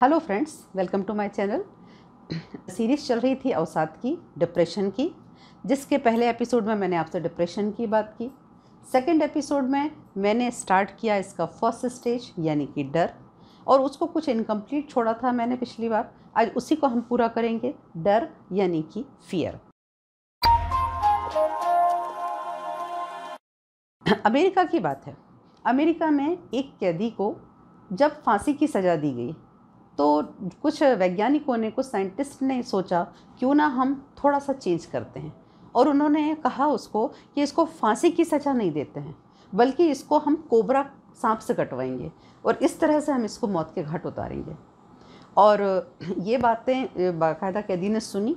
Hello friends welcome to my channel series चल रही थी अवसाद की डिप्रेशन की, जिसके पहले एपिसोड में मैंने आपसे डिप्रेशन की बात की। सेकंड एपिसोड में मैंने स्टार्ट किया इसका फ़र्स्ट स्टेज यानी कि डर। और उसको कुछ इनकम्प्लीट छोड़ा था मैंने पिछली बार। आज उसी को हम पूरा करेंगे, डर, यानी कि फियर अमेरिका की बात है। अमेरिका में एक कैदी को जब फांसी की सज़ा दी गई तो कुछ वैज्ञानिकों ने, कुछ साइंटिस्ट ने सोचा, क्यों ना हम थोड़ा सा चेंज करते हैं। और उन्होंने कहा उसको कि इसको फांसी की सज़ा नहीं देते हैं, बल्कि इसको हम कोबरा सांप से कटवाएँगे और इस तरह से हम इसको मौत के घाट उतारेंगे। और ये बातें बाकायदा कैदी ने सुनी,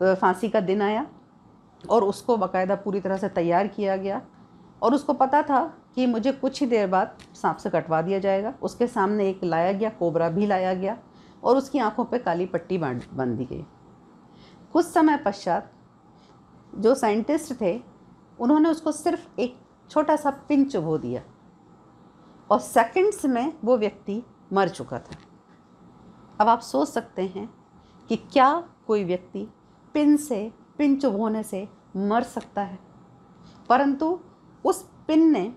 फांसी का दिन आया और उसको बाकायदा पूरी तरह से तैयार किया गया। और उसको पता था कि मुझे कुछ ही देर बाद सांप से कटवा दिया जाएगा। उसके सामने एक लाया गया, कोबरा भी लाया गया और उसकी आँखों पर काली पट्टी बाँध दी गई। कुछ समय पश्चात जो साइंटिस्ट थे, उन्होंने उसको सिर्फ़ एक छोटा सा पिन चुभो दिया और सेकंड्स में वो व्यक्ति मर चुका था। अब आप सोच सकते हैं कि क्या कोई व्यक्ति पिन से, पिन चुभोने से मर सकता है। परंतु उस पिन ने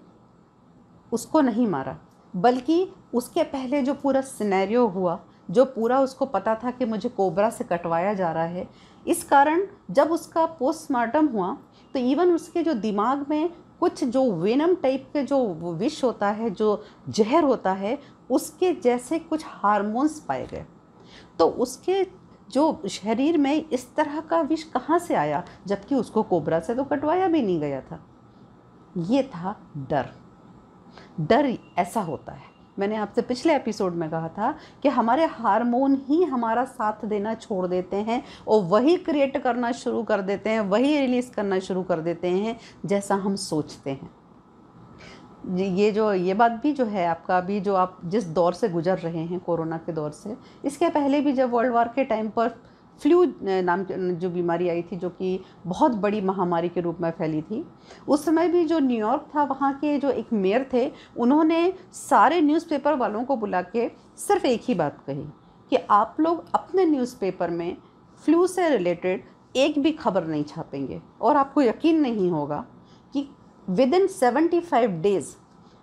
उसको नहीं मारा, बल्कि उसके पहले जो पूरा सिनेरियो हुआ, जो पूरा उसको पता था कि मुझे कोबरा से कटवाया जा रहा है, इस कारण जब उसका पोस्टमार्टम हुआ तो इवन उसके जो दिमाग में कुछ जो वेनम टाइप के जो विष होता है, जो जहर होता है, उसके जैसे कुछ हार्मोन्स पाए गए। तो उसके जो शरीर में इस तरह का विष कहाँ से आया, जबकि उसको कोबरा से तो कटवाया भी नहीं गया था। ये था डर। डर ऐसा होता है। मैंने आपसे पिछले एपिसोड में कहा था कि हमारे हार्मोन ही हमारा साथ देना छोड़ देते हैं और वही क्रिएट करना शुरू कर देते हैं, वही रिलीज़ करना शुरू कर देते हैं, जैसा हम सोचते हैं। ये जो, ये बात भी जो है आपका, अभी जो आप जिस दौर से गुजर रहे हैं, कोरोना के दौर से, इसके पहले भी जब वर्ल्ड वार के टाइम पर फ्लू नाम जो बीमारी आई थी, जो कि बहुत बड़ी महामारी के रूप में फैली थी। उस समय भी जो न्यूयॉर्क था, वहाँ के जो एक मेयर थे, उन्होंने सारे न्यूज़पेपर वालों को बुला के सिर्फ़ एक ही बात कही कि आप लोग अपने न्यूज़पेपर में फ्लू से रिलेटेड एक भी खबर नहीं छापेंगे। और आपको यकीन नहीं होगा कि within seventy five days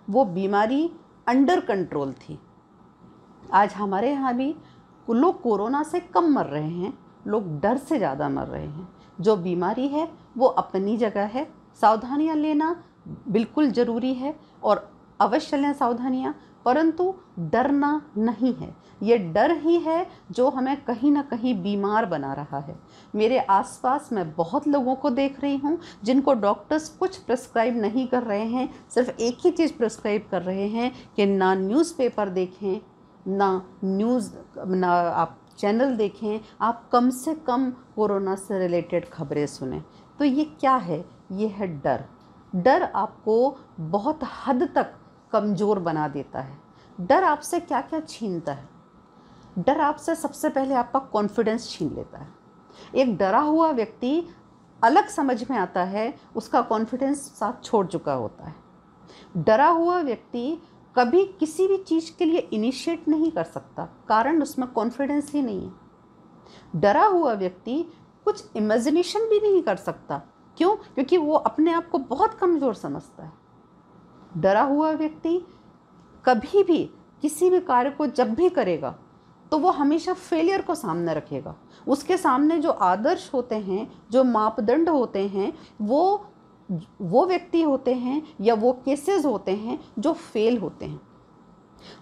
वो बीमारी अंडर कंट्रोल थी। आज हमारे यहाँ भी लोग कोरोना से कम मर रहे हैं। लोग डर से ज़्यादा मर रहे हैं। जो बीमारी है, वो अपनी जगह है। सावधानियाँ लेना बिल्कुल ज़रूरी है और अवश्य लें सावधानियाँ, परंतु डरना नहीं है। ये डर ही है जो हमें कहीं ना कहीं बीमार बना रहा है। मेरे आसपास मैं बहुत लोगों को देख रही हूँ, जिनको डॉक्टर्स कुछ प्रिस्क्राइब नहीं कर रहे हैं, सिर्फ़ एक ही चीज़ प्रिस्क्राइब कर रहे हैं कि ना न्यूज़पेपर देखें, ना न्यूज़, ना आप चैनल देखें, आप कम से कम कोरोना से रिलेटेड खबरें सुने। तो ये क्या है? ये है डर। डर आपको बहुत हद तक कमज़ोर बना देता है। डर आपसे क्या क्या छीनता है? डर आपसे सबसे पहले आपका कॉन्फिडेंस छीन लेता है। एक डरा हुआ व्यक्ति अलग समझ में आता है, उसका कॉन्फिडेंस साथ छोड़ चुका होता है। डरा हुआ व्यक्ति कभी किसी भी चीज़ के लिए इनिशिएट नहीं कर सकता। कारण उसमें कॉन्फिडेंस ही नहीं है। डरा हुआ व्यक्ति कुछ इमेजिनेशन भी नहीं कर सकता। क्यों? क्योंकि वो अपने आप को बहुत कमज़ोर समझता है। डरा हुआ व्यक्ति कभी भी किसी भी कार्य को जब भी करेगा तो वो हमेशा फेलियर को सामने रखेगा। उसके सामने जो आदर्श होते हैं, जो मापदंड होते हैं, वो वो व्यक्ति होते हैं या वो केसेस होते हैं जो फेल होते हैं।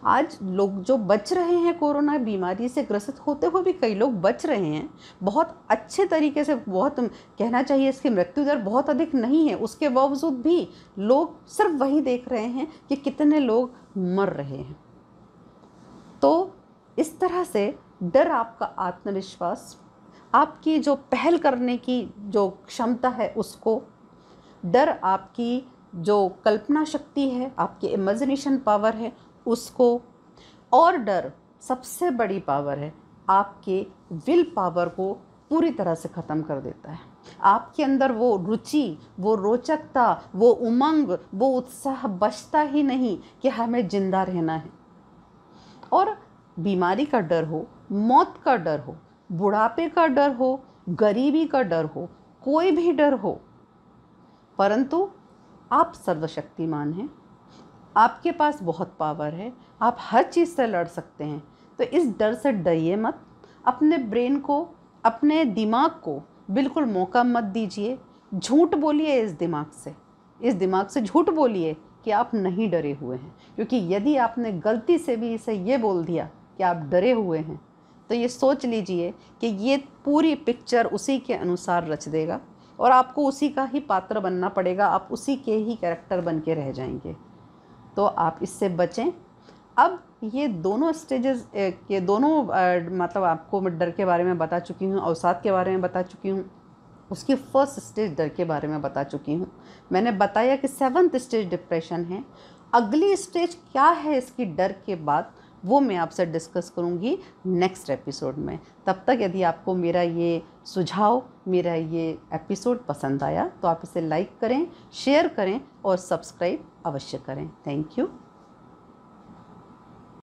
आज लोग जो बच रहे हैं कोरोना बीमारी से ग्रसित होते हुए भी कई लोग बच रहे हैं। बहुत अच्छे तरीके से, बहुत कहना चाहिए इसकी मृत्यु दर बहुत अधिक नहीं है, उसके बावजूद भी लोग सिर्फ़ वही देख रहे हैं कि कितने लोग मर रहे हैं। तो इस तरह से डर आपका आत्मविश्वास, आपकी जो पहल करने की जो क्षमता है उसको डर आपकी जो कल्पना शक्ति है, आपकी इमेजिनेशन पावर है, उसको और डर सबसे बड़ी पावर है, आपके विल पावर को पूरी तरह से ख़त्म कर देता है। आपके अंदर वो रुचि, वो रोचकता, वो उमंग, वो उत्साह बचता ही नहीं कि हमें ज़िंदा रहना है। और बीमारी का डर हो, मौत का डर हो, बुढ़ापे का डर हो, गरीबी का डर हो, कोई भी डर हो परंतु आप सर्वशक्तिमान हैं। आपके पास बहुत पावर है। आप हर चीज़ से लड़ सकते हैं। तो इस डर से डरिए मत। अपने ब्रेन को, अपने दिमाग को बिल्कुल मौका मत दीजिए। झूठ बोलिए इस दिमाग से। इस दिमाग से झूठ बोलिए कि आप नहीं डरे हुए हैं। क्योंकि यदि आपने गलती से भी इसे ये बोल दिया कि आप डरे हुए हैं तो ये सोच लीजिए कि ये पूरी पिक्चर उसी के अनुसार रच देगा। और आपको उसी का ही पात्र बनना पड़ेगा, आप उसी के ही कैरेक्टर बन के रह जाएँगे। तो आप इससे बचें। अब ये दोनों स्टेजेस के दोनों मतलब आपको मैं डर के बारे में बता चुकी हूँ, अवसाद के बारे में बता चुकी हूँ। उसकी फ़र्स्ट स्टेज डर के बारे में बता चुकी हूँ। मैंने बताया कि सेवन्थ स्टेज डिप्रेशन है। अगली स्टेज क्या है इसकी डर के बाद? वो मैं आपसे डिस्कस करूँगी नेक्स्ट एपिसोड में। तब तक यदि आपको मेरा ये सुझाव, मेरा ये एपिसोड पसंद आया तो आप इसे लाइक करें शेयर करें और सब्सक्राइब अवश्य करें। Thank you